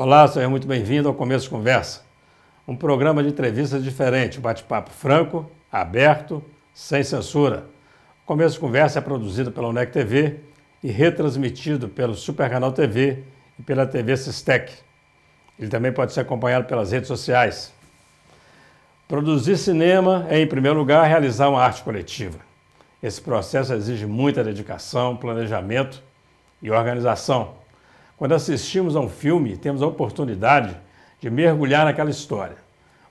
Olá, seja muito bem-vindo ao Começo de Conversa, um programa de entrevistas diferente, bate-papo franco, aberto, sem censura. O Começo de Conversa é produzido pela UNEC TV e retransmitido pelo Super Canal TV e pela TV Sistec. Ele também pode ser acompanhado pelas redes sociais. Produzir cinema é, em primeiro lugar, realizar uma arte coletiva. Esse processo exige muita dedicação, planejamento e organização. Quando assistimos a um filme, temos a oportunidade de mergulhar naquela história.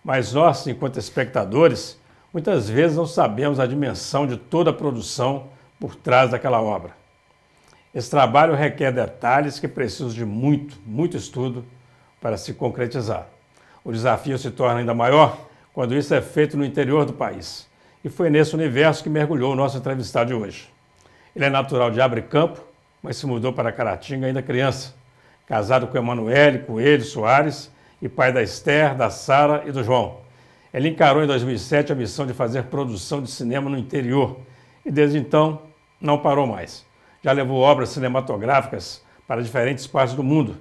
Mas nós, enquanto espectadores, muitas vezes não sabemos a dimensão de toda a produção por trás daquela obra. Esse trabalho requer detalhes que precisam de muito, muito estudo para se concretizar. O desafio se torna ainda maior quando isso é feito no interior do país. E foi nesse universo que mergulhou o nosso entrevistado de hoje. Ele é natural de Abre Campo, mas se mudou para Caratinga ainda criança casado com Emanuele Coelho Soares e pai da Esther, da Sara e do João. Ele encarou em 2007 a missão de fazer produção de cinema no interior e desde então não parou mais. Já levou obras cinematográficas para diferentes partes do mundo,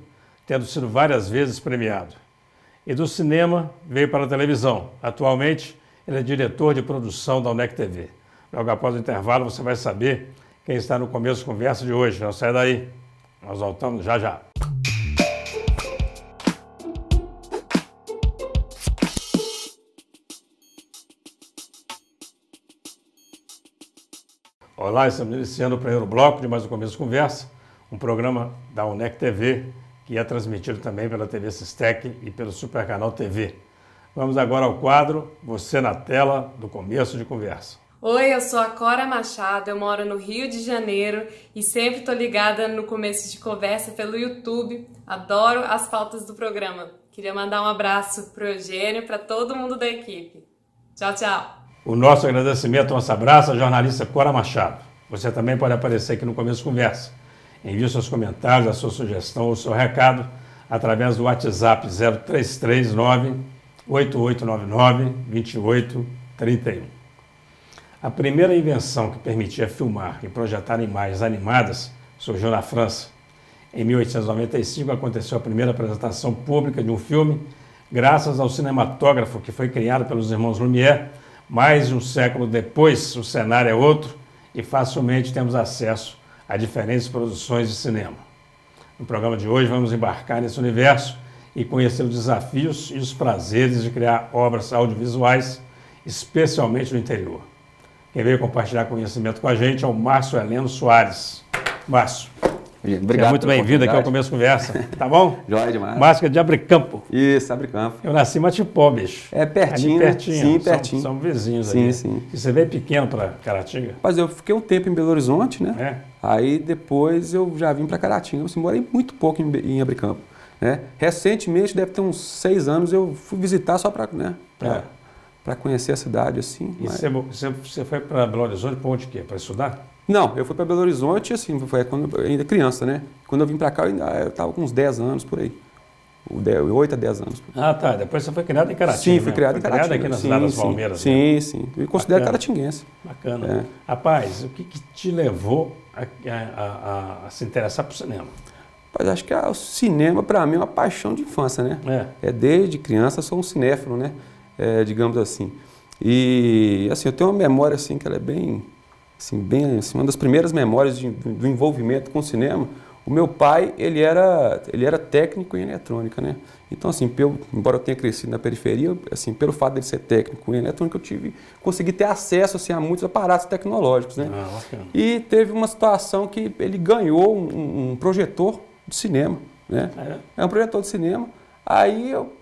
tendo sido várias vezes premiado. E do cinema veio para a televisão. Atualmente, ele é diretor de produção da UNEC TV. Logo após o intervalo, você vai saber quem está no começo da conversa de hoje. Não sai daí. Nós voltamos já já. Olá, estamos iniciando o primeiro bloco de mais um Começo de Conversa, um programa da UNEC TV, que é transmitido também pela TV Sistec e pelo Super Canal TV. Vamos agora ao quadro Você na Tela, do Começo de Conversa. Oi, eu sou a Cora Machado, eu moro no Rio de Janeiro e sempre tô ligada no Começo de Conversa pelo YouTube. Adoro as pautas do programa. Queria mandar um abraço pro Eugênio e para todo mundo da equipe. Tchau, tchau! O nosso agradecimento, nosso abraço à jornalista Cora Machado. Você também pode aparecer aqui no começo conversa. Envie seus comentários, a sua sugestão ou seu recado através do WhatsApp 0339 8899 2831. A primeira invenção que permitia filmar e projetar imagens animadas surgiu na França. Em 1895 aconteceu a primeira apresentação pública de um filme, graças ao cinematógrafo que foi criado pelos irmãos Lumière mais de um século depois, o cenário é outro e facilmente temos acesso a diferentes produções de cinema. No programa de hoje, vamos embarcar nesse universo e conhecer os desafios e os prazeres de criar obras audiovisuais, especialmente no interior. Quem veio compartilhar conhecimento com a gente é o Márcio Heleno Soares. Márcio. Obrigado. Seja muito bem-vindo aqui ao Começo Conversa. Tá bom? Joia demais. Máscara de Abrecampo. Isso, Abrecampo. Eu nasci em Matipó, bicho. É pertinho. Ali pertinho. Sim, pertinho. São, são vizinhos sim, ali. Sim, E você veio pequeno para Caratinga? Mas eu fiquei um tempo em Belo Horizonte, né? É. Aí depois eu já vim para Caratinga. Eu assim, morei muito pouco em, em Abrecampo. Né? Recentemente, deve ter uns seis anos, eu fui visitar só para né, É. pra conhecer a cidade, assim. E mas- você, você, você foi para Belo Horizonte para onde quê? Para estudar? Não, eu fui para Belo Horizonte, assim, foi quando eu ainda criança, né? Quando eu vim para cá, eu ainda eu estava com uns 10 anos por aí. O de- 8 a 10 anos. Ah, tá. Depois você foi criado em Caratinga. Sim, fui mesmo. criado em Caratinga. criado aqui na sim, cidade das sim, Palmeiras. Sim, né? sim. Eu me considero Bacana. caratinguense. Bacana. É. Rapaz, o que, que te levou a, a- a- a se interessar por cinema? Mas acho que o cinema, para mim, é uma paixão de infância, né? É. É desde criança, sou um cinéfilo, né? É, digamos assim. E, assim, eu tenho uma memória, assim, que ela é bem, assim, bem, assim, uma das primeiras memórias de- do, envolvimento com o cinema. O meu pai, ele era, ele era técnico em eletrônica, né? Então, assim, pelo, embora eu tenha crescido na periferia, assim, pelo fato de ele ser técnico em eletrônica, eu tive, consegui ter acesso, assim, a muitos aparatos tecnológicos, né? Ah. E teve uma situação que ele ganhou um, um projetor de cinema, né? É. É um projetor de cinema. Aí eu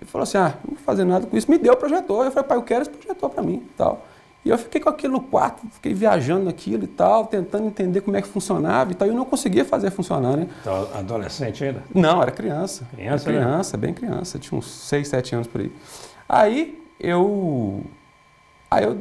ele falou assim, ah, não vou fazer nada com isso. Me deu o projetor. Eu falei, pai, eu quero esse projetor para mim e tal. E eu fiquei com aquilo no quarto, fiquei viajando naquilo e tal, tentando entender como é que funcionava e tal. E eu não conseguia fazer funcionar, né? Então, adolescente ainda? Não, era criança. Criança, Era né? criança, bem criança. Tinha uns 6, 7 anos por aí. Aí eu. Aí eu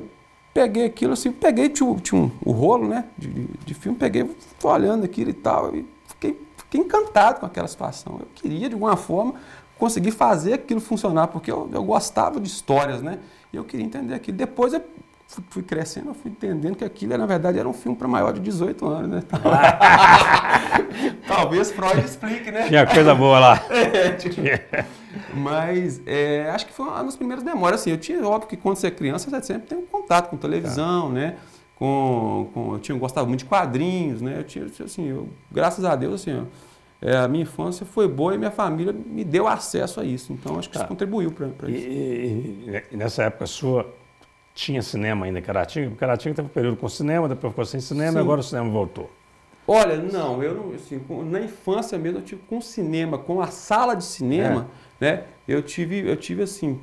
peguei aquilo assim, peguei, tinha, o- tinha um, o rolo, né? De, de filme, peguei, tô olhando aquilo e tal. E fiquei, fiquei encantado com aquela situação. Eu queria, de alguma forma, conseguir fazer aquilo funcionar, porque eu, eu gostava de histórias, né? E eu queria entender aquilo. Depois eu fui, fui crescendo, eu fui entendendo que aquilo, na verdade, era um filme para maior de 18 anos, né? Talvez Freud explique, né? Tinha coisa boa lá. É, tipo, mas é, acho que foi uma das primeiras memórias. Assim, eu tinha, óbvio que quando você é criança, você sempre tem um contato com televisão, tá. né? Com, com, eu tinha, eu gostava muito de quadrinhos, né? Eu tinha, assim, eu, graças a Deus, assim, é, a minha infância foi boa e minha família me deu acesso a isso. Então, acho que tá. isso contribuiu para isso. E, e, nessa época sua, tinha cinema ainda em Caratinga? Porque Caratinga teve um período com cinema, depois ficou sem cinema Sim. e agora o cinema voltou. Olha, não, eu não, assim, na infância mesmo eu tive com cinema, com a sala de cinema, é. né? Eu tive, eu tive assim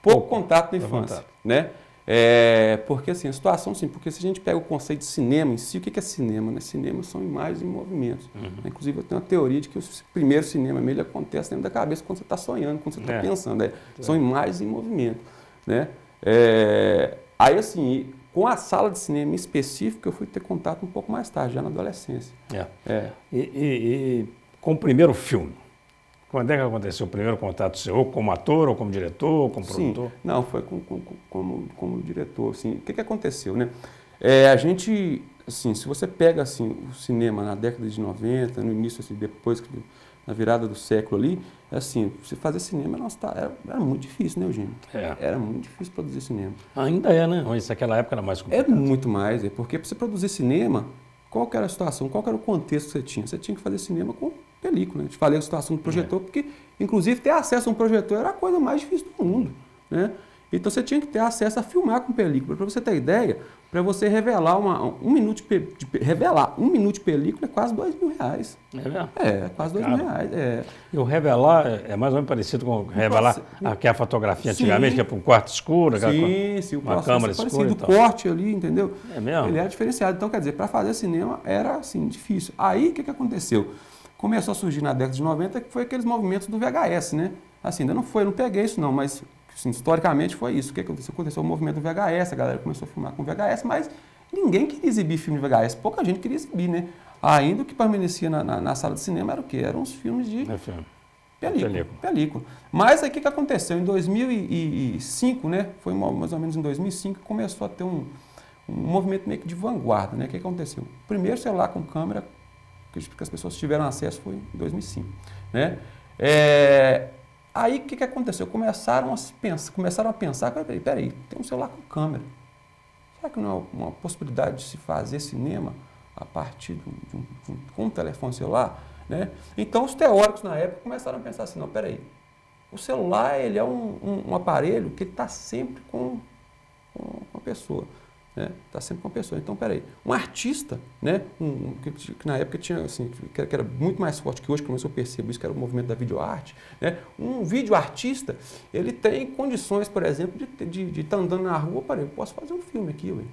pouco, pouco contato na infância, contato. né? É, porque assim, a situação sim, porque se a gente pega o conceito de cinema em si, o que é cinema? Né? Cinema são imagens em movimentos. Uhum. Inclusive eu tenho uma teoria de que o primeiro cinema mesmo acontece dentro da cabeça quando você está sonhando, quando você está é. pensando. É. São imagens em movimento. Né? É, aí assim, com a sala de cinema em específico, eu fui ter contato um pouco mais tarde, já na adolescência. É. é. E, e, e com o primeiro filme? Quando é que aconteceu o primeiro contato seu, ou como ator, ou como diretor, ou como Sim, produtor? Não, foi com, com, como, como diretor. Assim. O que, que aconteceu, né? É, a gente, assim, se você pega assim, o cinema na década de 90, no início, assim, depois que na virada do século ali, assim, você fazer cinema nossa, tá, era, era, muito difícil, né, Eugênio? É. Era muito difícil produzir cinema. Ainda é, né? Mas naquela época era mais é complicado. É muito mais, é porque para você produzir cinema, qual era a situação, qual era o contexto que você tinha? Você tinha que fazer cinema com película. Né? Eu te falei a situação do projetor, é. porque, inclusive, ter acesso a um projetor era a coisa mais difícil do mundo, né? Então você tinha que ter acesso a filmar com película. Para você ter ideia, para você revelar uma, um minuto de, de, revelar um minuto de película é quase dois mil reais. É mesmo? É, quase dois mil reais. É. E o revelar é mais ou menos parecido com revelar aqui a fotografia sim. antigamente, que é para um quarto escuro, sim, sim, uma câmera escura. Parecido, o corte ali, entendeu? É mesmo? Ele era diferenciado. Então, quer dizer, para fazer cinema era assim, difícil. Aí o que, que aconteceu? Começou a surgir na década de 90 que foi aqueles movimentos do VHS, né? Assim, ainda não foi, não peguei isso não, mas Assim, historicamente foi isso. O que aconteceu? Aconteceu o movimento do VHS, a galera começou a filmar com VHS, mas ninguém queria exibir filme de VHS, pouca gente queria exibir, né? Ainda o que permanecia na, na, na, sala de cinema era o quê? Eram os filmes de é filme. Película, película. película. Mas aí o que, que aconteceu? Em 2005, né? Foi mais ou menos em 2005 que começou a ter um, um movimento meio que de vanguarda, né? O que, que aconteceu? O primeiro celular com câmera que as pessoas tiveram acesso foi em 2005, né? É, Aí o que, que aconteceu? Começaram a, pensar, começaram a pensar, peraí, peraí, tem um celular com câmera. Será que não é uma possibilidade de se fazer cinema a partir de um, de um, de um com um telefone celular? Né? Então os teóricos na época começaram a pensar assim, não, peraí, o celular ele é um, um, aparelho que está sempre com, com a pessoa né? Está sempre com a pessoa. Então, peraí, um artista, né? Um, que, que, na época tinha, assim, que, que, era muito mais forte que hoje, pelo menos eu percebo isso, que era o movimento da videoarte, né? Um videoartista, ele tem condições, por exemplo, de estar de, de tá andando na rua, peraí, eu posso fazer um filme aqui, ué,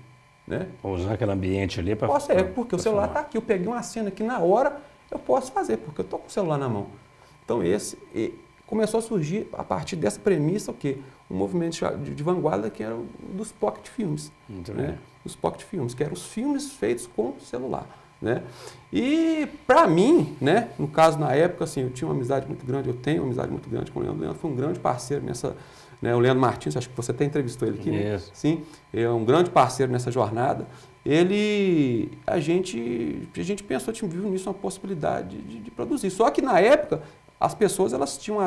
né? usar aquele ambiente ali para Posso, é, porque o celular está aqui, eu peguei uma cena aqui na hora, eu posso fazer, porque eu estou com o celular na mão. Então, esse começou a surgir, a partir dessa premissa, o quê? Um movimento de, de vanguarda que era o dos pocket filmes. Né? Os pocket filmes, que eram os filmes feitos com celular. Né? E para mim, né, no caso na época, assim, eu tinha uma amizade muito grande, eu tenho uma amizade muito grande com o Leandro. O Leandro foi um grande parceiro nessa, né, o Leandro Martins, acho que você até entrevistou ele aqui, né? Sim, é um grande parceiro nessa jornada. Ele, a gente, a gente pensou, a gente viu nisso uma possibilidade de, de produzir. Só que na época as pessoas elas tinham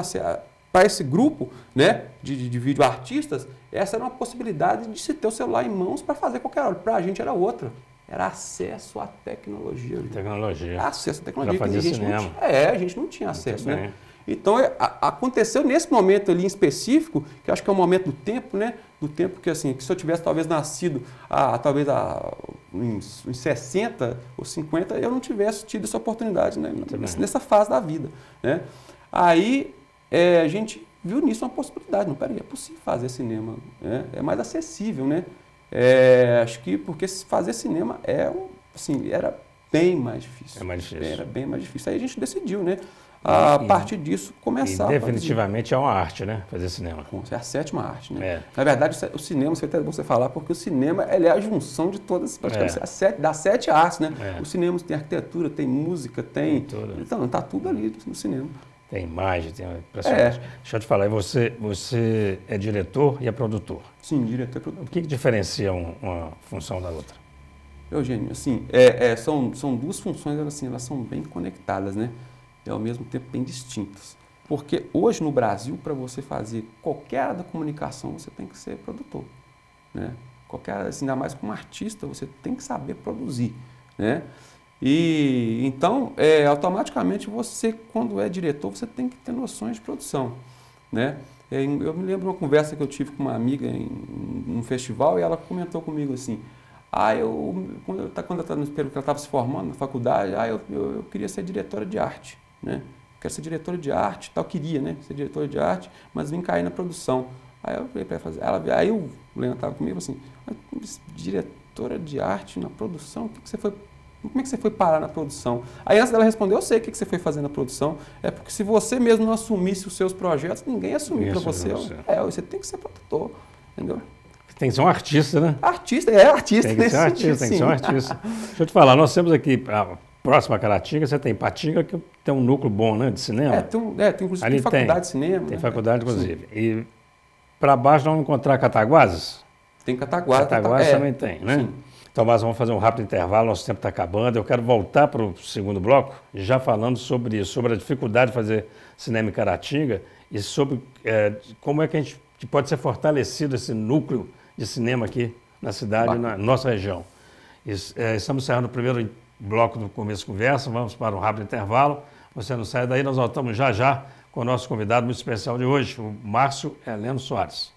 para esse grupo né, de, de vídeo artistas, essa era uma possibilidade de se ter o celular em mãos para fazer qualquer hora. Para a gente era outra. Era acesso à tecnologia. Tecnologia. Acesso à tecnologia. Para fazer a gente cinema. Não é, a gente não tinha acesso, né? Então, é, a, aconteceu nesse momento ali em específico, que acho que é o momento do tempo, né? Do tempo que, assim, que se eu tivesse talvez nascido, a, talvez a, em, em 60 ou 50, eu não tivesse tido essa oportunidade, né? Nessa, nessa fase da vida, né? Aí, é, a gente viu nisso uma possibilidade. Não, peraí, é possível fazer cinema, né? é mais acessível, né? É, acho que porque fazer cinema é, assim, era bem mais difícil. É mais difícil. Era bem mais difícil. Aí a gente decidiu, né? a e, partir disso começar. Definitivamente é uma arte, né? Fazer cinema. É a sétima arte, né? É. Na verdade, o cinema, isso é até bom você falar, porque o cinema é a junção de todas, praticamente, é. sete, das sete artes, né? É. O cinema tem arquitetura, tem música, tem. tem então, tá tudo ali no cinema. Tem imagem, tem impressionante. É. Deixa eu te falar, você, você é diretor e é produtor. Sim, diretor e produtor. O que, que diferencia uma função da outra? Eugênio, assim, é, é, são, são duas funções, assim, elas são bem conectadas, né? E ao mesmo tempo bem distintas. Porque hoje no Brasil, para você fazer qualquer área da comunicação, você tem que ser produtor, né? Qualquer, assim, ainda mais como artista, você tem que saber produzir, né? E então, é, automaticamente você, quando é diretor, você tem que ter noções de produção, né? É, eu me lembro de uma conversa que eu tive com uma amiga em, um festival e ela comentou comigo assim, ah, eu, quando eu estava ela se formando na faculdade, ah, eu, eu, eu, queria ser diretora de arte, né? Quero ser diretora de arte, tal, queria, né? Ser diretora de arte, mas vim cair na produção. Aí eu falei para fazer, ela, aí o Leandro estava comigo assim, diretora de arte na produção, o que, que você foi como é que você foi parar na produção? Aí antes dela responder, eu sei o que você foi fazer na produção. É porque se você mesmo não assumisse os seus projetos, ninguém assumir para você. você. É, você tem que ser produtor, entendeu? Tem que ser um artista, né? Artista, é artista. Tem que ser um artista, tem que ser um artista. Deixa eu te falar, nós temos aqui, a próxima a Caratinga, você tem Patinga, que tem um núcleo bom, né, de cinema. É, tem, é, tem inclusive tem faculdade tem, de cinema. Tem né? faculdade, inclusive. Sim. E para baixo nós vamos encontrar Cataguases? Tem Cataguases. Cataguases é, também tem, né? Sim. Mas vamos fazer um rápido intervalo, nosso tempo está acabando. Eu quero voltar para o segundo bloco, já falando sobre isso, sobre a dificuldade de fazer cinema em Caratinga e sobre é, como é que a gente pode ser fortalecido esse núcleo de cinema aqui na cidade, na nossa região. Isso, é, estamos encerrando o primeiro bloco do começo conversa, vamos para um rápido intervalo. Você não sai daí, nós voltamos já já com o nosso convidado muito especial de hoje, o Márcio Heleno Soares.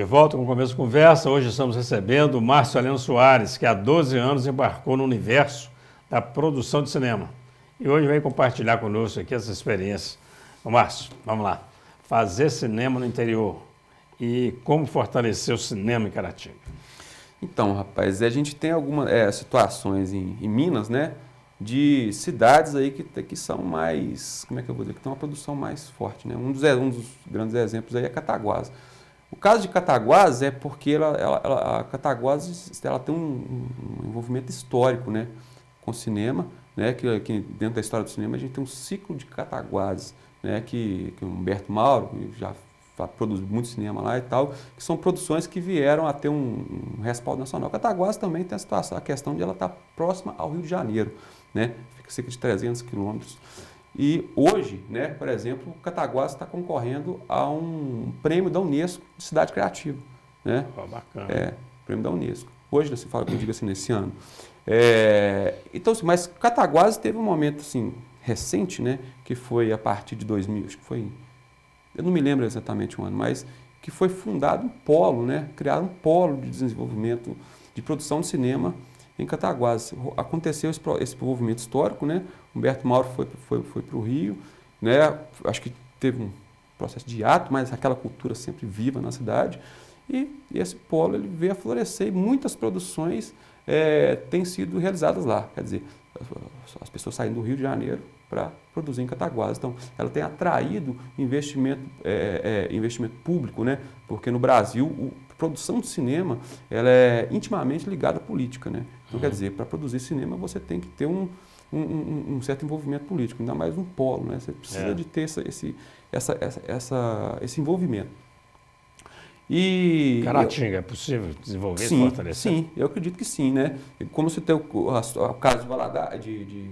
De volta com o começo conversa, hoje estamos recebendo o Márcio Heleno Soares, que há 12 anos embarcou no universo da produção de cinema. E hoje vem compartilhar conosco aqui essa experiência. Ô Márcio, vamos lá. Fazer cinema no interior e como fortalecer o cinema em Caratinga. Então, rapaz, a gente tem algumas é, situações em, em, Minas, né? De cidades aí que, que são mais, como é que eu vou dizer, que tem uma produção mais forte, né? Um dos, um dos grandes exemplos aí é Cataguás. O caso de Cataguás é porque ela, ela, ela a Cataguás ela tem um, um, envolvimento histórico né, com o cinema, né, que, que, dentro da história do cinema a gente tem um ciclo de Cataguás, né, que, que Humberto Mauro já produz muito cinema lá e tal, que são produções que vieram a ter um, um respaldo nacional. Cataguás também tem a situação, a questão de ela estar próxima ao Rio de Janeiro, né, fica cerca de 300 quilômetros. E hoje, né, por exemplo, o Cataguás está concorrendo a um prêmio da Unesco de cidade criativa. Né? Oh, bacana. É, prêmio da Unesco. Hoje, se fala que eu digo assim, nesse ano. É, então, assim, mas Cataguás teve um momento assim, recente, né, que foi a partir de 2000, acho que foi, eu não me lembro exatamente o ano, mas que foi fundado um polo, né, criado um polo de desenvolvimento de produção de cinema em Cataguás. Aconteceu esse, esse histórico, né? Humberto Mauro foi, foi, foi para o Rio, né? acho que teve um processo de ato, mas aquela cultura sempre viva na cidade. E, esse polo ele veio a florescer e muitas produções é, têm sido realizadas lá. Quer dizer, as pessoas saem do Rio de Janeiro para produzir em Cataguás. Então, ela tem atraído investimento, é, é, investimento público, né? porque no Brasil a produção de cinema ela é intimamente ligada à política. Né? Então, uhum. quer dizer, para produzir cinema você tem que ter um, um, um, certo envolvimento político, ainda mais um polo, né? Você precisa é. de ter essa, esse, essa, essa, essa, esse envolvimento. E Caratinga, eu, é possível desenvolver sim, fortalecer? Sim, eu acredito que sim, né? Como você tem o, o, o caso de, Valada, de, de,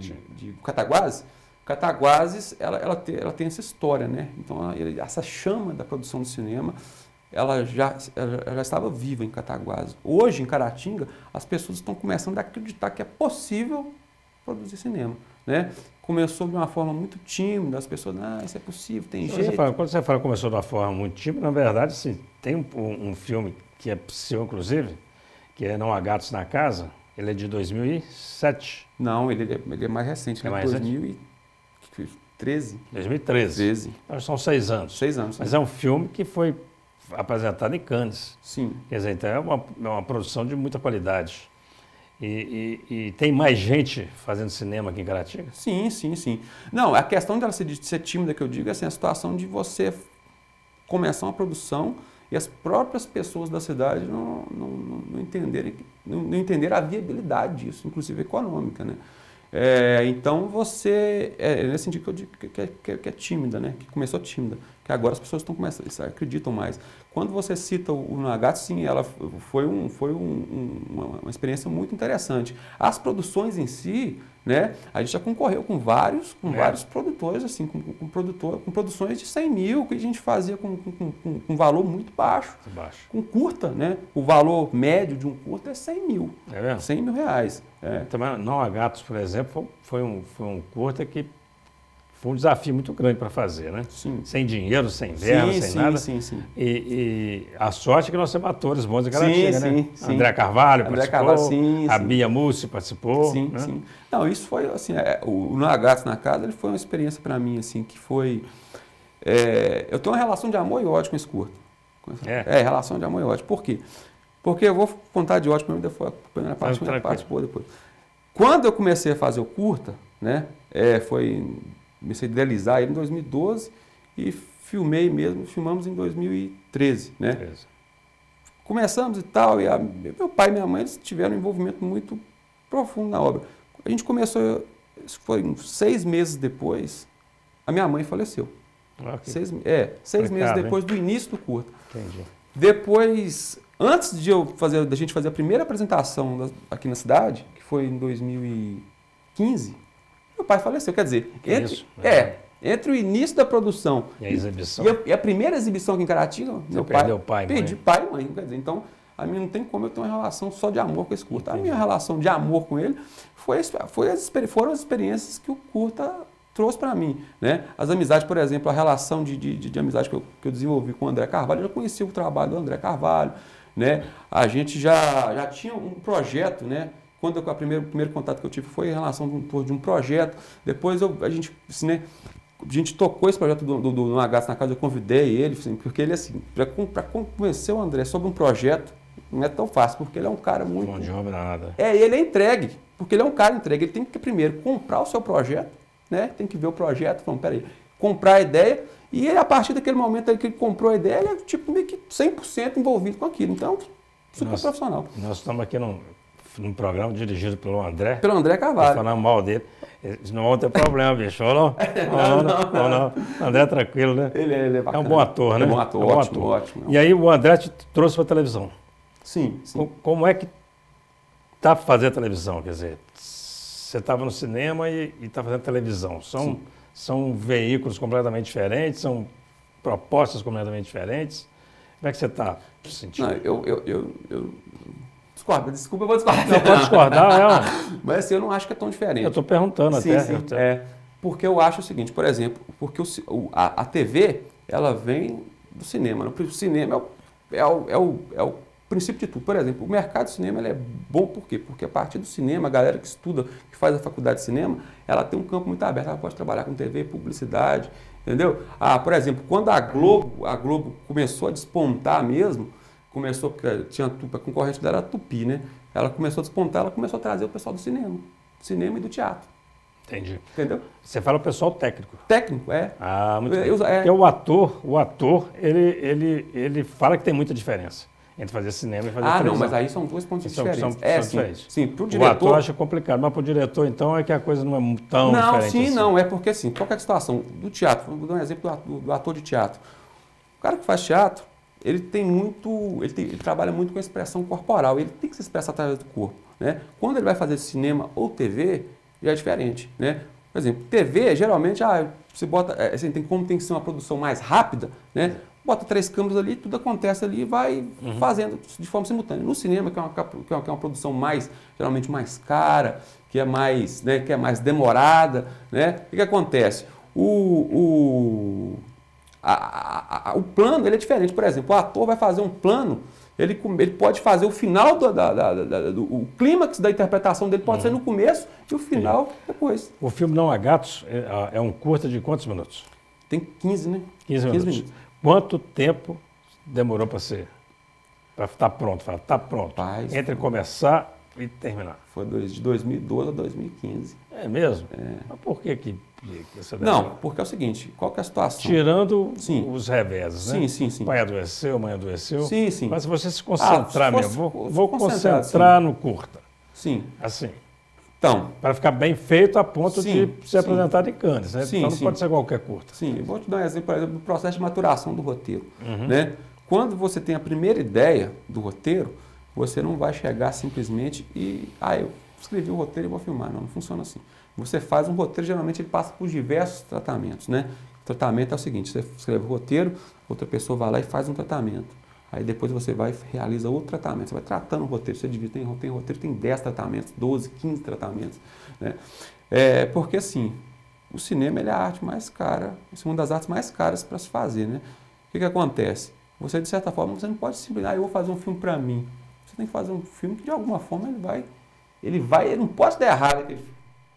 de, de Cataguases, Cataguases, ela, ela, tem, ela tem essa história, né? Então, ela, essa chama da produção de cinema, ela já, ela já estava viva em Cataguases. Hoje, em Caratinga, as pessoas estão começando a acreditar que é possível produzir cinema. Né? Começou de uma forma muito tímida, as pessoas, ah, isso é possível, tem jeito. Você fala, quando você fala que começou de uma forma muito tímida, na verdade, sim, tem um, um, filme que é seu, inclusive, que é Não Há Gatos na Casa, ele é de 2007. Não, ele é, ele é mais recente, é mais 2013. 2013. 13. Então, são seis anos. Seis anos. Mas é um filme que foi apresentado em Cannes. Sim. Quer dizer, então é uma, é uma produção de muita qualidade. E, e, e, tem mais gente fazendo cinema aqui em Caratinga? Sim, sim, sim. Não, a questão dela ser, de ser tímida que eu digo é assim, a situação de você começar uma produção e as próprias pessoas da cidade não, não, não, entenderem, não, não entenderam a viabilidade disso, inclusive econômica. Né? É, então você, é, é nesse sentido que eu digo que, que, que, é tímida, né? que começou tímida, que agora as pessoas estão começando, acreditam mais. Quando você cita o, Nagato, sim, ela foi, um, foi um, um, uma, experiência muito interessante. As produções em si, né? A gente já concorreu com vários, com é. vários produtores, assim, com, com, produtor, com produções de 100 mil, que a gente fazia com, com, com, com valor muito baixo. baixo. Com curta, né? O valor médio de um curta é 100 mil. É mesmo? 100 mil reais. É. Também, Não a Gatos, por exemplo, foi um, foi um curta que foi um desafio muito grande para fazer, né? Sim. Sem dinheiro, sem verba, sim, sem sim, nada. Sim, sim, e, e, a sorte é que nós temos atores bons em Caratinga, sim, né? Sim, André Carvalho André participou, Carvalho, sim, a Bia Mussi participou. Sim, né? sim. Não, isso foi, assim, é, o, o Nagatos na Casa ele foi uma experiência para mim, assim, que foi... É, eu tenho uma relação de amor e ódio com esse curto. É. é, relação de amor e ódio. Por quê? Porque eu vou contar de ódio para mim depois, a primeira parte, a participou depois. Quando eu comecei a fazer o curta, né, é, foi comecei a idealizar ele em 2012 e filmei mesmo, filmamos em 2013, né? 13. Começamos e tal, e a, meu pai e minha mãe tiveram um envolvimento muito profundo na obra. A gente começou, foi uns seis meses depois, a minha mãe faleceu. Okay. Seis, é, seis meses depois hein? do início do curto. Entendi. Depois, antes de eu fazer, da gente fazer a primeira apresentação aqui na cidade, que foi em 2015, meu pai faleceu. Quer dizer, entre, isso, é, é, entre o início da produção e a exibição. E a, e a primeira exibição aqui em Caratinga, Você meu pai. Perdeu pai, perdi mãe. pai e mãe. Quer dizer, então, a mim não tem como eu ter uma relação só de amor com esse curta. A minha relação de amor com ele foi, foi as, foram as experiências que o curta trouxe para mim. Né? As amizades, por exemplo, a relação de, de, de, de amizade que eu, que eu, desenvolvi com o André Carvalho, eu já conhecia o trabalho do André Carvalho. Né? A gente já, já tinha um projeto, né? Quando eu, a o primeiro contato que eu tive foi em relação de um, de um projeto. Depois eu, a gente, assim, né, a gente tocou esse projeto do, do, do na casa, eu convidei ele, assim, porque ele, assim, para convencer o André sobre um projeto, não é tão fácil, porque ele é um cara muito. Bom de obra nada. É, ele é entregue, porque ele é um cara entregue. Ele tem que primeiro comprar o seu projeto, né? Tem que ver o projeto, falando, peraí, comprar a ideia, e ele, a partir daquele momento que ele comprou a ideia, ele é tipo meio que 100% envolvido com aquilo. Então, super nós, profissional. Nós estamos aqui num num programa dirigido pelo André. Pelo André Carvalho. Falando mal dele. Não vão ter problema, bicho. Ou não? não, não, não, não. André é tranquilo, né? Ele, é, ele é bacana. É um bom ator, né? É um bom ator, é um ótimo, ator. ótimo. E aí o André te trouxe para a televisão. Sim, sim. Como é que tá fazer televisão? Quer dizer, você estava no cinema e está fazendo televisão. São, são veículos completamente diferentes, são propostas completamente diferentes. Como é que você está sentindo? Não, eu, eu, eu, eu Discorda, desculpa, eu vou discordar. Não, pode discordar, é. Mas assim, eu não acho que é tão diferente. Eu estou perguntando sim, até. Sim, é, porque eu acho o seguinte, por exemplo, porque o, a, a TV, ela vem do cinema. Né? O cinema é o, é o, é o, é o princípio de tudo. Por exemplo, o mercado de cinema é bom por quê? Porque a partir do cinema, a galera que estuda, que faz a faculdade de cinema, ela tem um campo muito aberto, ela pode trabalhar com TV, publicidade, entendeu? Ah, por exemplo, quando a Globo, a Globo começou a despontar mesmo, começou, porque tinha a concorrente dela era a Tupi, né? Ela começou a despontar, ela começou a trazer o pessoal do cinema, do cinema e do teatro. Entendi. Entendeu? Você fala o pessoal técnico. Técnico, é. Ah, muito eu, bem. É... Porque o ator, o ator, ele, ele, ele fala que tem muita diferença entre fazer cinema e fazer ah, televisão. Ah, não, mas aí são dois pontos são, diferentes. São, é, são sim, diferentes. sim, pro diretor... O ator acha complicado, mas para o diretor, então, é que a coisa não é tão não, diferente sim, assim. não, é porque assim, qual a situação do teatro? Vou dar um exemplo do do ator de teatro. O cara que faz teatro, ele tem muito, ele, tem, ele, trabalha muito com a expressão corporal, ele tem que se expressar através do corpo. Né? Quando ele vai fazer cinema ou TV, já é diferente. Né? Por exemplo, TV, geralmente, ah, você bota, é, assim, tem, como tem que ser uma produção mais rápida, né? bota três câmeras ali, tudo acontece ali e vai uhum. fazendo de forma simultânea. No cinema, que é, uma, que é, uma, que é uma produção mais, geralmente mais cara, que é mais, né, que é mais demorada, né? o que, que acontece? O, o, a, a, o plano ele é diferente. Por exemplo, o ator vai fazer um plano, ele, ele pode fazer o final, do, da, da, da, do o clímax da interpretação dele pode uhum. ser no começo e o final Sim. depois. O filme Não Há Gatos é, é, um curta de quantos minutos? Tem 15, né? 15 minutos. 15 minutos. Quanto tempo demorou para ser? Para estar tá pronto? Para estar tá pronto. Paz, Entre começar e terminar? Foi de 2012 a 2015. É mesmo? É. Mas por que que, Não, porque é o seguinte, qual que é a situação? Tirando Sim. os reveses, né? Sim, sim, sim. Pai adoeceu, mãe adoeceu. Sim, sim. Mas se você se concentrar Ah, se mesmo, vou, vou concentrar, concentrar no curta. Sim. Assim, Então, para ficar bem feito a ponto Sim, de ser sim. apresentado em Cannes. Né? Sim, então não sim. pode ser qualquer curta. sim, eu vou te dar um exemplo, por exemplo, do processo de maturação do roteiro. Uhum. Né? Quando você tem a primeira ideia do roteiro, você não vai chegar simplesmente e, ah, eu escrevi o roteiro e vou filmar. Não, não funciona assim. Você faz um roteiro, geralmente ele passa por diversos tratamentos. Né? O tratamento é o seguinte, você escreve o roteiro, outra pessoa vai lá e faz um tratamento. Aí depois você vai realiza outro tratamento. Você vai tratando o roteiro. Você divide, tem, tem roteiro, tem 10 tratamentos, 12, 15 tratamentos. Né? É, porque assim, o cinema é a arte mais cara, é uma das artes mais caras para se fazer. Né? O que, que acontece? Você, de certa forma, você não pode simplesmente, ah, eu vou fazer um filme para mim. Você tem que fazer um filme que, de alguma forma, ele vai, ele vai, ele não pode dar errado. Não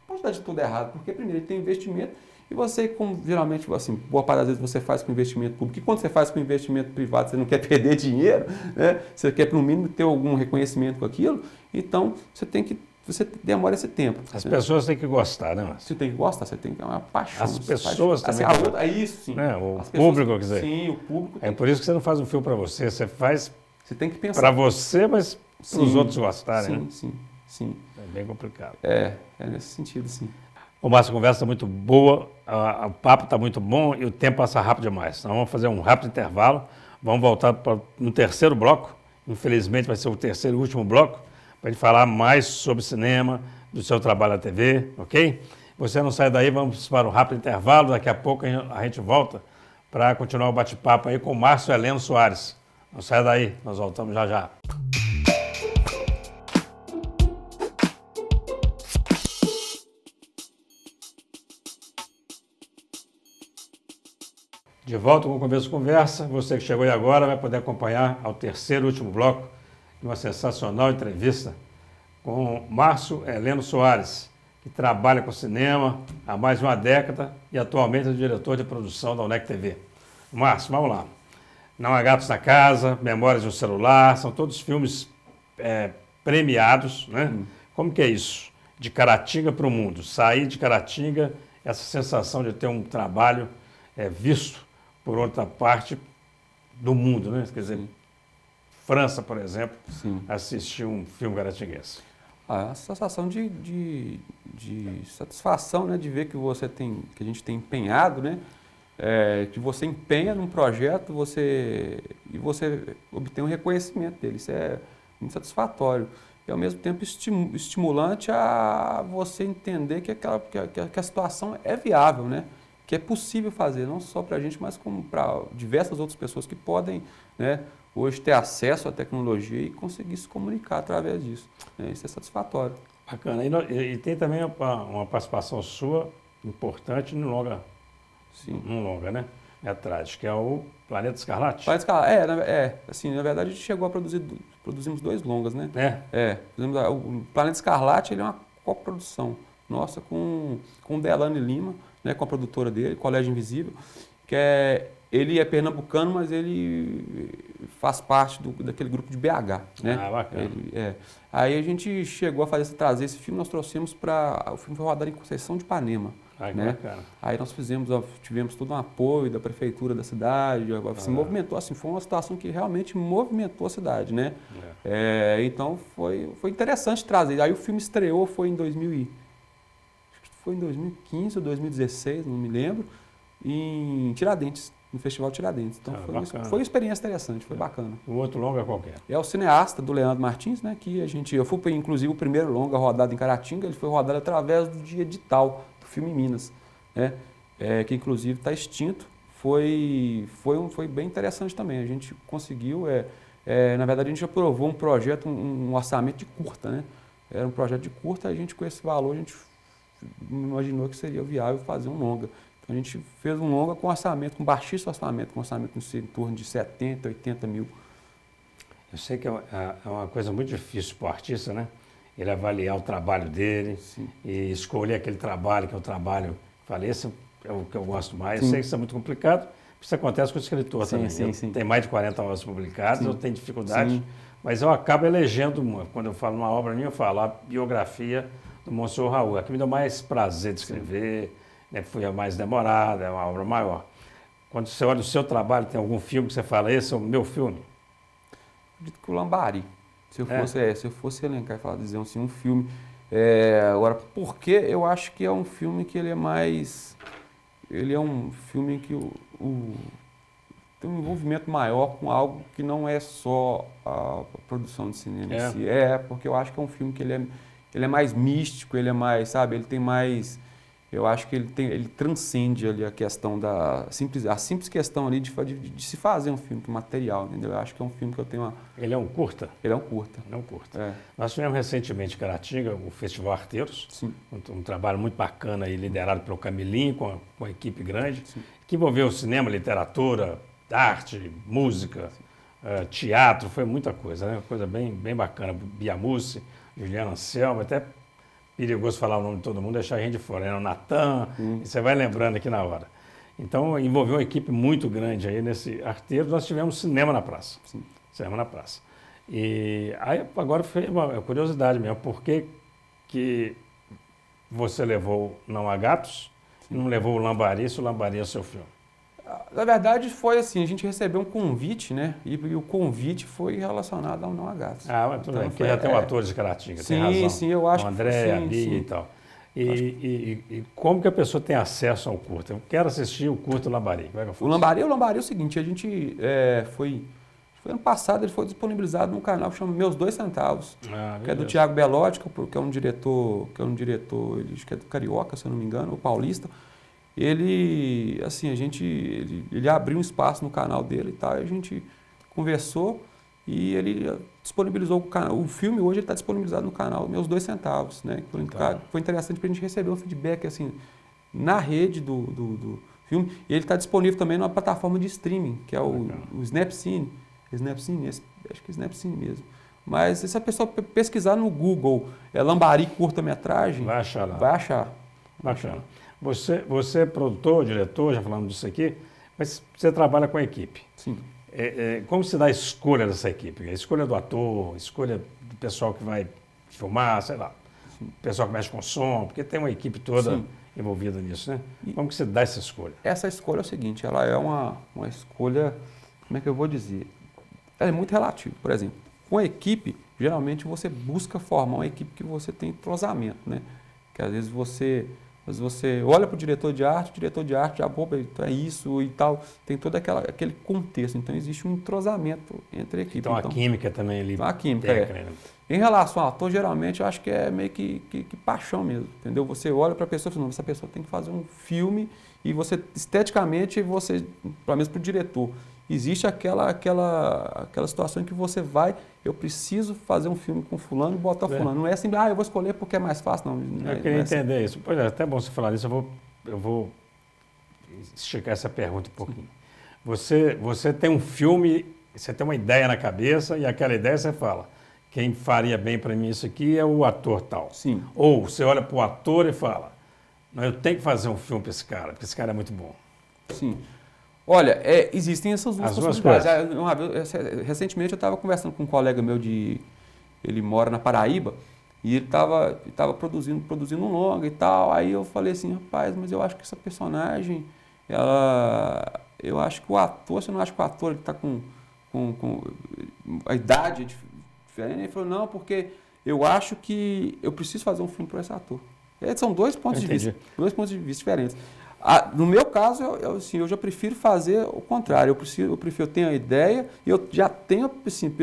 pode dar de tudo errado, porque, primeiro, ele tem investimento e você, como geralmente, assim, boa parte das vezes você faz com investimento público, e quando você faz com investimento privado, você não quer perder dinheiro, né? você quer, no mínimo, ter algum reconhecimento com aquilo, então você tem que, você demora esse tempo. As né? pessoas têm que gostar, né? Você tem que gostar, você tem que ter uma paixão. As pessoas faz, também assim, a têm- outra- é isso, sim. Né, o As público, quer dizer. Sim, o público. É por isso que você não faz um filme para você, você faz você tem que pensar. para você, mas para os outros gostarem. Sim, Né? sim, sim. É bem complicado. É, é nesse sentido, sim. O Márcio, a conversa está muito boa, a- a- o papo está muito bom e o tempo passa rápido demais. Então vamos fazer um rápido intervalo, vamos voltar pra, no terceiro bloco, infelizmente vai ser o terceiro e último bloco, para a gente falar mais sobre cinema, do seu trabalho na TV, ok? Você não sai daí, vamos para o rápido intervalo, daqui a pouco a gente- a gente volta para continuar o bate-papo aí com o Márcio Heleno Soares. Não sai daí, nós voltamos já já. De volta com o começo de conversa. Você que chegou aí agora vai poder acompanhar ao terceiro e último bloco de uma sensacional entrevista com Márcio Heleno Soares, que trabalha com cinema há mais de uma década e atualmente é diretor de produção da UNEC TV. Márcio, vamos lá. Não há gatos na casa, Memórias um celular, são todos filmes é, premiados, né? Como que é isso? De Caratinga para o mundo, sair de Caratinga, essa sensação de ter um trabalho é, visto por outra parte do mundo, né? Quer dizer, França, por exemplo, Sim. assistiu um filme caratinguense. Ah, a sensação de, de, de satisfação, né? De ver que você tem, que a gente tem empenhado, né? É, que você empenha num projeto você, e você obtém um reconhecimento dele. Isso é muito satisfatório. E ao mesmo tempo estimu- estimulante a você entender que, aquela, que a- que a situação é viável, né? Que é possível fazer, não só para a gente, mas como para diversas outras pessoas que podem, né? Hoje ter acesso à tecnologia e conseguir se comunicar através disso. né? Isso é satisfatório. Bacana. E, no- e- e tem também uma, uma participação sua importante no longa, Sim. num longa, né? Metragem, que é o Planeta Escarlate. Planeta Escarlate, é, na- é, assim, na verdade a gente chegou a produzir, produzimos dois longas, né? É, É, o Planeta Escarlate ele é uma coprodução nossa com, com Delane Lima, né, com a produtora dele, Colégio Invisível, que é, ele é pernambucano, mas ele faz parte do, daquele grupo de BH, né? Ah, bacana. Ele- é. Aí a gente chegou a fazer, trazer esse filme, nós trouxemos para, o filme foi rodado em Conceição de Ipanema, ah, né? bacana. Aí nós fizemos, tivemos todo um apoio da prefeitura da cidade, ó, se Ah. movimentou, assim, foi uma situação que realmente movimentou a cidade, né? É, então foi, foi interessante trazer. Aí o filme estreou, foi em 2000 e- acho que foi em 2015 ou 2016, não me lembro, em Tiradentes, no Festival Tiradentes. Então Ah, foi, bacana. foi uma experiência interessante, foi bacana. O outro longa é qualquer. É o cineasta do Leandro Martins, né? Que a gente, eu fui inclusive o primeiro longa rodado em Caratinga, ele foi rodado através do de edital do filme Minas, né? É, que inclusive está extinto. Foi, foi, um, foi bem interessante também. A gente conseguiu, é, é, na verdade a gente aprovou um projeto, um, um orçamento de curta, né? Era um projeto de curta, a gente com esse valor a gente imaginou que seria viável fazer um longa. Então a gente fez um longa com orçamento, com baixíssimo orçamento, com orçamento em torno de 70, 80 mil. Eu sei que é uma, é uma coisa muito difícil para o artista, né? Ele avaliar o trabalho dele Sim. e escolher aquele trabalho que é o trabalho. Falei, esse é o que eu gosto mais. Eu Sim. sei que isso é muito complicado. Isso acontece com o escritor Sim, também. sim, Eu sim. Tem mais de 40 obras publicadas, Sim. eu tenho dificuldade. Mas eu acabo elegendo, quando eu falo uma obra minha, eu falo a biografia do Monsenhor Raul. A que me deu mais prazer de escrever, né, foi a mais demorada, é uma obra maior. Quando você olha o seu trabalho, tem algum filme que você fala, esse é o meu filme? Acredito que o Lambari. Se eu fosse, é. É, se eu fosse elencar e falar, dizer assim, um filme. É, agora, porque eu acho que é um filme que ele é mais. Ele é um filme que o, o tem um envolvimento maior com algo que não é só a produção de cinema é. em si. É, porque eu acho que é um filme que ele é, ele é mais místico, ele é mais, sabe, ele tem mais eu acho que ele, tem, ele transcende ali a questão da simples, a simples questão ali de, de, de se fazer um filme, um material, entendeu? Eu acho que é um filme que eu tenho uma... Ele é um curta? Ele é um curta. Ele é um curta. É. Nós tivemos recentemente em Caratinga o Festival Arteiros, Sim. Um, um, trabalho muito bacana aí, liderado pelo Camilinho, com, a, com uma equipe grande, Sim. que envolveu cinema, literatura, arte, música, uh, teatro, foi muita coisa, né? Uma coisa bem, bem bacana. Bia Mussi, Juliana Anselmo, até perigoso falar o nome de todo mundo, deixar a gente de fora. Era o Natan, hum. você vai lembrando aqui na hora. Então, envolveu uma equipe muito grande aí nesse arteiro. Nós tivemos cinema na praça. Sim. Cinema na praça. E aí, agora foi uma curiosidade mesmo, por que, que você levou Não Há Gatos e não levou o Lambari, se o Lambari é o seu filme? Na verdade, foi assim, a gente recebeu um convite, né? E, e o convite foi relacionado ao Não Agatos. Ah, mas tudo então, bem, já tem um é, ator de Caratinga, sim, tem razão. Sim, eu acho o André, sim, a Bia sim. e tal. E, e, e, como que a pessoa tem acesso ao curto? Eu quero assistir o curto Lambari. Como é que eu faço? O Lambari, o Lambari é o seguinte, a gente é, foi... Foi ano passado, ele foi disponibilizado num canal que chama Meus Dois Centavos, ah, que é do Tiago Belotti, que é um diretor, que é um diretor, ele que é do Carioca, se eu não me engano, o paulista ele, assim, a gente, ele, ele abriu um espaço no canal dele e tal, e a gente conversou e ele disponibilizou o canal. O filme hoje está disponibilizado no canal Meus Dois Centavos, né? Foi, tá. foi interessante para a gente receber um feedback, assim, na rede do, do, do filme. E ele está disponível também numa plataforma de streaming, que é o, o Snapcine. Snapcine, acho que é Snapcine mesmo. Mas se a pessoa pesquisar no Google é Lambari curta-metragem, vai achar lá. Vai achar. Bacana. Você, você é produtor, diretor, já falamos disso aqui, mas você trabalha com a equipe. Sim. É, é, como se dá a escolha dessa equipe? A escolha do ator, a escolha do pessoal que vai filmar, sei lá, o pessoal que mexe com som, porque tem uma equipe toda Sim. envolvida nisso, né? E como que você dá essa escolha? Essa escolha é o seguinte, ela é uma, uma escolha, como é que eu vou dizer? Ela é muito relativa. Por exemplo, com a equipe, geralmente você busca formar uma equipe que você tem entrosamento, né? Que às vezes você mas você olha para o diretor de arte, o diretor de arte já, pô, então é isso e tal. Tem todo aquela, aquele contexto. Então existe um entrosamento entre a equipe. Então, então a química também ali. Então, a química, é. Né? Em relação ao ator, geralmente eu acho que é meio que, que, que paixão mesmo. Entendeu? Você olha para a pessoa e fala, essa pessoa tem que fazer um filme e você, esteticamente, você, pelo menos para o diretor, existe aquela, aquela, aquela situação em que você vai, eu preciso fazer um filme com fulano e botar é. fulano. Não é assim, ah, eu vou escolher porque é mais fácil, não. não eu é, queria não é assim. entender assim. isso. Pois é, até bom você falar isso, eu vou, eu vou esticar essa pergunta um pouquinho. Você, você tem um filme, você tem uma ideia na cabeça e aquela ideia você fala, quem faria bem para mim isso aqui é o ator tal. Sim. Ou você olha para o ator e fala, não, eu tenho que fazer um filme para esse cara, porque esse cara é muito bom. Sim. Olha, é, existem essas duas As possibilidades. Duas ah, recentemente eu estava conversando com um colega meu de. Ele mora na Paraíba e ele estava tava produzindo, produzindo um longa e tal. Aí eu falei assim, rapaz, mas eu acho que essa personagem, ela. Eu acho que o ator, você não acha que o ator está com, com, com. A idade diferente? Ele falou, não, porque eu acho que eu preciso fazer um filme para esse ator. E são dois pontos de vista. Dois pontos de vista diferentes. Ah, no meu caso, eu, eu, assim, eu já prefiro fazer o contrário. Eu, prefiro, eu prefiro ter a ideia e eu já tenho, assim,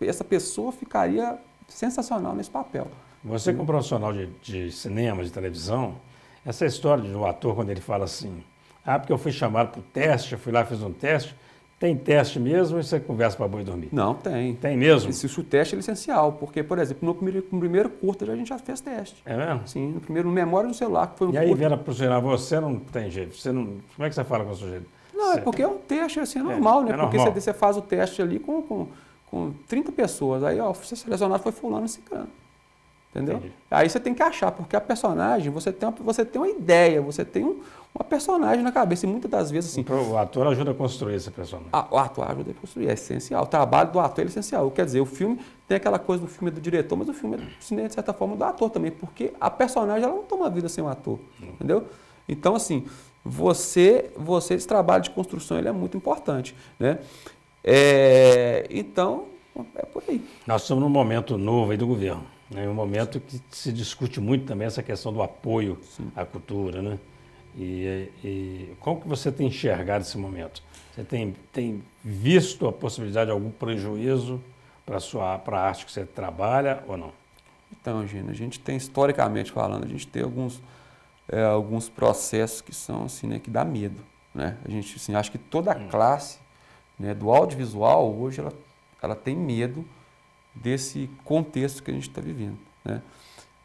essa pessoa ficaria sensacional nesse papel. Você, como profissional de, de cinema, de televisão, essa história de um ator, quando ele fala assim, ah, porque eu fui chamado para o teste, eu fui lá, fiz um teste, tem teste mesmo e você conversa para boi dormir? Não, tem. Tem mesmo? Esse, o teste é essencial, porque, por exemplo, no primeiro, no primeiro curta a gente já fez teste. É mesmo? Sim, no primeiro, no memória do celular, que foi um E aí, Vera, para o você não tem jeito, você não, como é que você fala com o sujeito? Não, você... é porque é um teste assim, é normal, né? É porque normal. Você, você faz o teste ali com, com, com 30 pessoas, aí, ó, você selecionado foi fulano e ciclano. Entendeu? Entendi. Aí você tem que achar, porque a personagem, você tem uma, você tem uma ideia, você tem um, uma personagem na cabeça. E muitas das vezes, assim. O ator ajuda a construir esse personagem. A, o ator ajuda a construir, é essencial. O trabalho do ator é essencial. Quer dizer, o filme tem aquela coisa do filme do diretor, mas o filme é, de certa forma, do ator também, porque a personagem ela não toma vida sem o ator. Hum. Entendeu? Então, assim, você, você, esse trabalho de construção ele é muito importante. Né? É, então, é por aí. Nós estamos num momento novo aí do governo. É um momento que se discute muito também essa questão do apoio Sim. à cultura, né? E, e, como que você tem enxergado esse momento? Você tem, tem visto a possibilidade de algum prejuízo para a arte que você trabalha ou não? Então, Eugênio, a gente tem, historicamente falando, a gente tem alguns, é, alguns processos que são assim, né, que dá medo. Né? A gente assim, acha que toda a hum. classe né, do audiovisual hoje ela, ela tem medo desse contexto que a gente está vivendo. Né?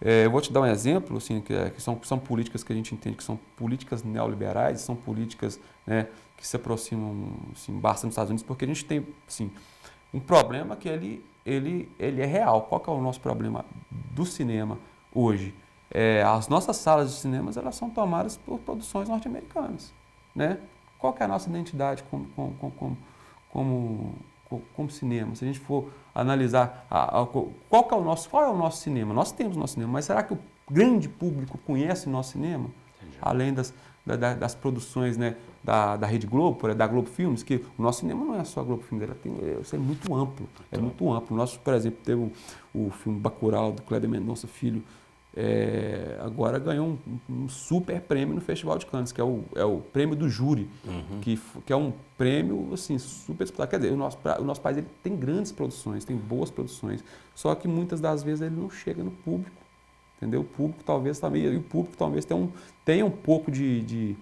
É, eu vou te dar um exemplo, assim, que, é, que, são, são políticas que a gente entende que são políticas neoliberais, são políticas né, que se aproximam assim, bastante dos Estados Unidos, porque a gente tem assim, um problema que ele, ele, ele é real. Qual é o nosso problema do cinema hoje? É, as nossas salas de cinemas elas são tomadas por produções norte-americanas. Né? Qual é a nossa identidade como, como, como, como como cinema, se a gente for analisar a, a, qual, é o nosso, qual é o nosso cinema, nós temos nosso cinema, mas será que o grande público conhece o nosso cinema? Entendi. Além das, da, das produções né, da, da Rede Globo, da Globo Filmes, que o nosso cinema não é só a Globo Filmes, ela tem, é, é muito amplo, é muito amplo. O nosso, por exemplo, teve o, o filme Bacurau, do Kleber Mendonça Filho, é, agora ganhou um, um, super prêmio no Festival de Cannes, que é o, é o prêmio do júri, uhum. que, que é um prêmio assim, super disputado. Quer dizer, o nosso, o nosso país ele tem grandes produções, tem boas produções, só que muitas das vezes ele não chega no público. Entendeu? O público talvez também, e o público talvez tenha um, tenha um pouco de, de,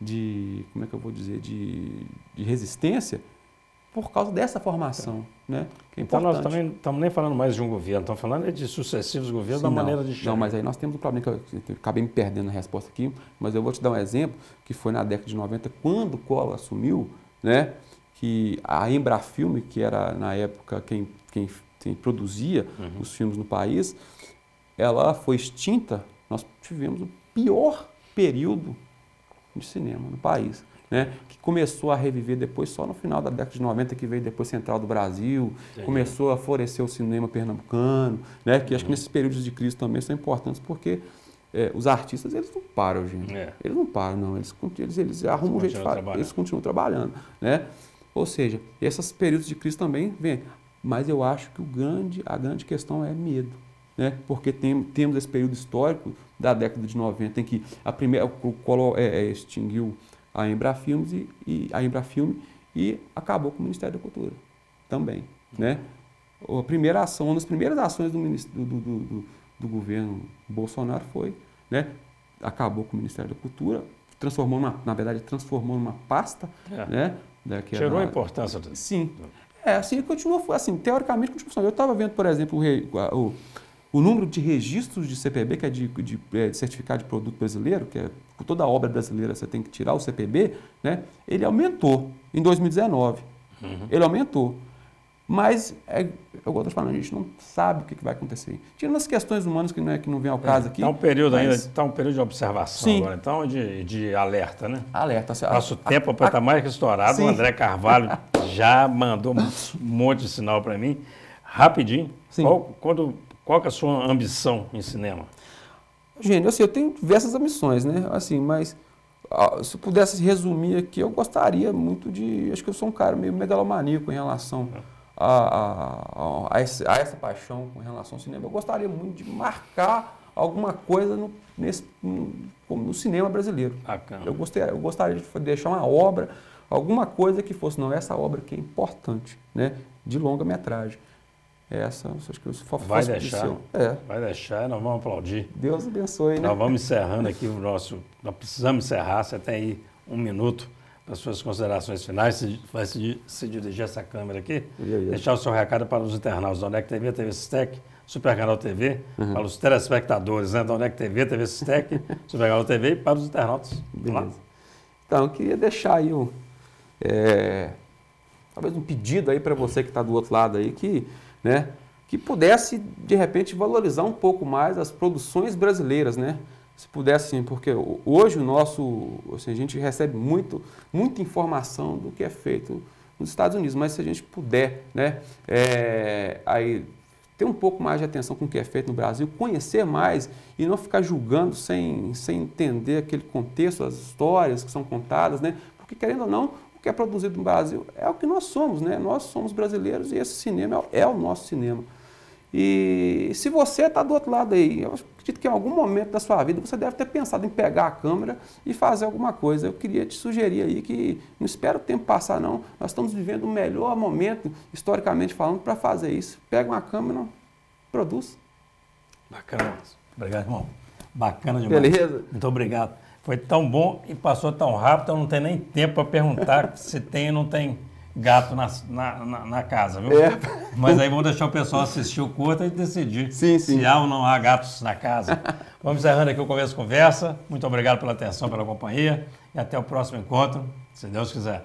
de, como é que eu vou dizer, de, de resistência por causa dessa formação. Né? É então nós também estamos nem falando mais de um governo, estamos falando de sucessivos governos Sim, da não, maneira de chegar. Não, mas aí nós temos um problema que eu, eu acabei me perdendo na resposta aqui, mas eu vou te dar um exemplo, que foi na década de 90, quando o Collor assumiu, né, que a Embrafilme, que era na época quem, quem, quem produzia uhum. os filmes no país, ela foi extinta, nós tivemos o pior período de cinema no país né, que começou a reviver depois só no final da década de 90, que veio depois Central do Brasil, começou a florescer o cinema pernambucano, né, que uhum. acho que nesses períodos de crise também são importantes, porque é, os artistas, eles não param, gente. É. Eles não param, não. Eles, eles, eles arrumam um jeito de fazer, eles continuam trabalhando, né? Ou seja, esses períodos de crise também vêm. Mas eu acho que o grande, a grande questão é medo. Né? Porque tem, temos esse período histórico da década de 90 em que a primeira, o Collor é, extinguiu a Embrafilmes e, e a Embrafilme e acabou com o Ministério da Cultura também, né? A primeira ação, uma das primeiras ações do, do, do, do, governo Bolsonaro foi, né? Acabou com o Ministério da Cultura, transformou numa, na verdade, transformou numa pasta, é. né? Tirou a importância do... Sim. É, assim, continua, assim, teoricamente continua. Eu estava vendo, por exemplo, o, o o número de registros de CPB, que é de, de, é, de, certificado de produto brasileiro, que é toda obra brasileira você tem que tirar o CPB, né? ele aumentou em 2019. Uhum. Ele aumentou. Mas, é, eu gosto de falar, a gente não sabe o que, que vai acontecer. Tirando as questões humanas que não, é, que não vem ao é, caso aqui. Está um período mas... ainda, está um período de observação sim. agora, então, de, de alerta, né? Alerta. Nosso a, tempo está mais que estourado. Sim. O André Carvalho já mandou um monte de sinal para mim. Rapidinho. Sim. Qual, quando qual é a sua ambição em cinema? Gênio, assim, eu tenho diversas ambições, né? Assim, mas se eu pudesse resumir aqui, eu gostaria muito de. Acho que eu sou um cara meio megalomaníaco em relação a, a, a, essa, a essa paixão com relação ao cinema. Eu gostaria muito de marcar alguma coisa no, nesse, no, no cinema brasileiro. Bacana. Eu, gostaria, eu gostaria de deixar uma obra, alguma coisa que fosse, não, essa obra que é importante, né? De longa metragem essa, acho que o vai deixar, é. vai deixar, nós vamos aplaudir. Deus abençoe, né? Nós vamos encerrando aqui o nosso, nós precisamos encerrar, você tem aí um minuto para as suas considerações finais, você vai se, se dirigir essa câmera aqui, deixar o seu recado para os internautas da ONEC TV, TV Sistec, Super Canal TV, uhum. para os telespectadores né, da ONEC TV, TV Sistec, Super Canal TV e para os internautas. Beleza. Então, eu queria deixar aí um, é, talvez um pedido aí para você que está do outro lado aí, que né? que pudesse, de repente, valorizar um pouco mais as produções brasileiras, né? Se pudesse, sim, porque hoje o nosso, assim, a gente recebe muito, muita informação do que é feito nos Estados Unidos, mas se a gente puder, né, é, aí ter um pouco mais de atenção com o que é feito no Brasil, conhecer mais e não ficar julgando sem, sem entender aquele contexto, as histórias que são contadas, né? Porque querendo ou não, que é produzido no Brasil é o que nós somos, né? Nós somos brasileiros e esse cinema é o nosso cinema. E se você está do outro lado aí, eu acredito que em algum momento da sua vida você deve ter pensado em pegar a câmera e fazer alguma coisa. Eu queria te sugerir aí que não espera o tempo passar não. Nós estamos vivendo o melhor momento, historicamente falando, para fazer isso. Pega uma câmera, produz. Bacana. Obrigado, irmão. Bacana demais. Beleza. Muito obrigado. Foi tão bom e passou tão rápido, eu não tenho nem tempo para perguntar se tem ou não tem gato na, na, na, na casa, viu? É. Mas aí vamos deixar o pessoal assistir o curto e decidir sim, sim. se há ou não há gatos na casa. vamos encerrando aqui o Começo Conversa. Muito obrigado pela atenção, pela companhia e até o próximo encontro, se Deus quiser.